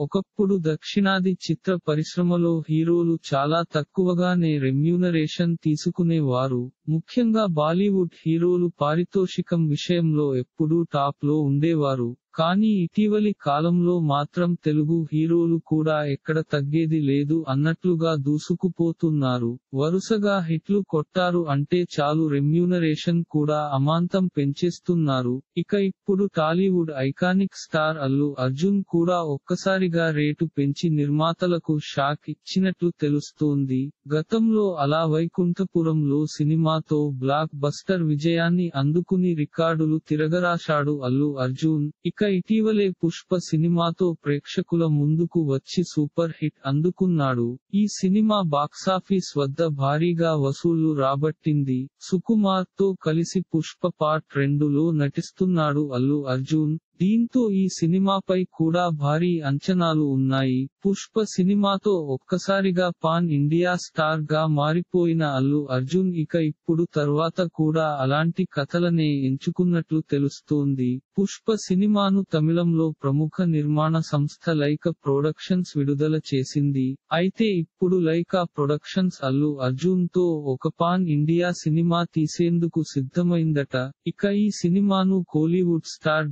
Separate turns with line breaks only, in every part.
ఒకప్పుడు దక్షిణాది చిత్ర పరిశ్రమలో హీరోలు చాలా తక్కువగానే రెమ్యూనరేషన్ తీసుకునేవారు. ముఖ్యంగా బాలీవుడ్ హీరోలు పారితోషికం విషయంలో ఎప్పుడూ టాప్లో ఉండేవారు. కానీ ఇటీవలి కాలంలో మాత్రం తెలుగు హీరోలు కూడా ఎక్కడ తగ్గేది లేదు అన్నట్లుగా దూసుకుపోతున్నారు. వరుసగా హిట్లు కొట్టారు అంటే చాలు రెమ్యూనరేషన్ కూడా అమాంతం పెంచేస్తున్నారు. ఇక ఇప్పుడు Tollywood iconic star Allu Arjun కూడా ఒక్కసారిగా రేటు పెంచి నిర్మాతలకు షాక్ ఇచ్చినట్లు తెలుస్తోంది. గతంలో అలా వైకుంఠపురంలో సినిమాతో బ్లాక్ బస్టర్ విజయాన్ని అందుకుని రికార్డులు తిరగరాశాడు అల్లు అర్జున్. ఇక ఇటీవలే పుష్ప సినిమాతో ప్రేక్షకుల ముందుకు వచ్చి సూపర్ హిట్ అందుకున్నాడు. ఈ సినిమా బాక్సాఫీస్ వద్ద భారీగా వసూళ్ళు రాబట్టింది. సుకుమార్తో కలిసి పుష్ప పార్ట్ రెండులో నటిస్తున్నాడు అల్లు అర్జున్. దీంతో ఈ సినిమాపై కూడా భారీ అంచనాలు ఉన్నాయి. పుష్ప సినిమాతో ఒక్కసారిగా పాన్ ఇండియా స్టార్గా మారిపోయిన అల్లు అర్జున్ ఇక ఇప్పుడు తర్వాత కూడా అలాంటి కథలనే ఎంచుకున్నట్లు తెలుస్తోంది. పుష్ప సినిమాను తమిళంలో ప్రముఖ నిర్మాణ సంస్థ లైక ప్రొడక్షన్స్ విడుదల చేసింది. అయితే ఇప్పుడు లైకా ప్రొడక్షన్స్ అల్లు అర్జున్తో ఒక పాన్ ఇండియా సినిమా తీసేందుకు సిద్ధమైందట. ఇక ఈ సినిమాను కోలీవుడ్ స్టార్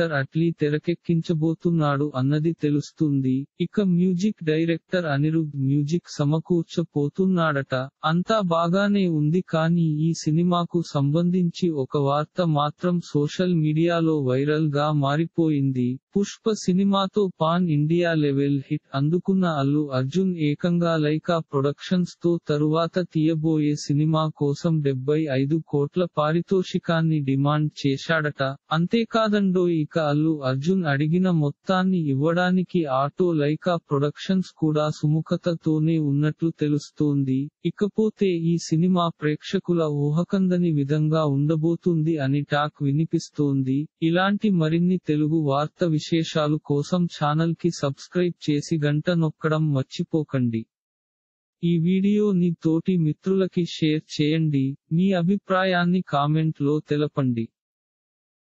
డైరెక్టర్ అట్లీ తెరకెక్కించబోతున్నాడు అన్నది తెలుస్తుంది. ఇక మ్యూజిక్ డైరెక్టర్ అనిరుద్ మ్యూజిక్ సమకూర్చపోతున్నాడట అంతా బాగానే ఉంది కానీ ఈ సినిమాకు సంబంధించి ఒక వార్త మాత్రం సోషల్ మీడియాలో వైరల్గా మారిపోయింది. పుష్ప సినిమాతో పాన్ ఇండియా లెవెల్ హిట్ అందుకున్న అల్లు అర్జున్ ఏకంగా లైకా ప్రొడక్షన్స్తో తరువాత తీయబోయే సినిమా కోసం డెబ్బై ఐదు కోట్ల పారితోషికాన్ని డిమాండ్ చేశాడట. అంతేకాదండో ఇక అల్లు అర్జున్ అడిగిన మొత్తాన్ని ఇవ్వడానికి ఆటో లైకా ప్రొడక్షన్స్ కూడా సుముఖతతోనే ఉన్నట్లు తెలుస్తోంది. ఇకపోతే ఈ సినిమా ప్రేక్షకుల ఊహకందని విధంగా ఉండబోతుంది అని టాక్ వినిపిస్తోంది. ఇలాంటి మరిన్ని తెలుగు వార్త విశేషాలు కోసం ఛానల్కి సబ్స్క్రైబ్ చేసి గంట నొక్కడం మర్చిపోకండి. ఈ వీడియోని తోటి మిత్రులకి షేర్ చేయండి. మీ అభిప్రాయాన్ని కామెంట్లో తెలపండి.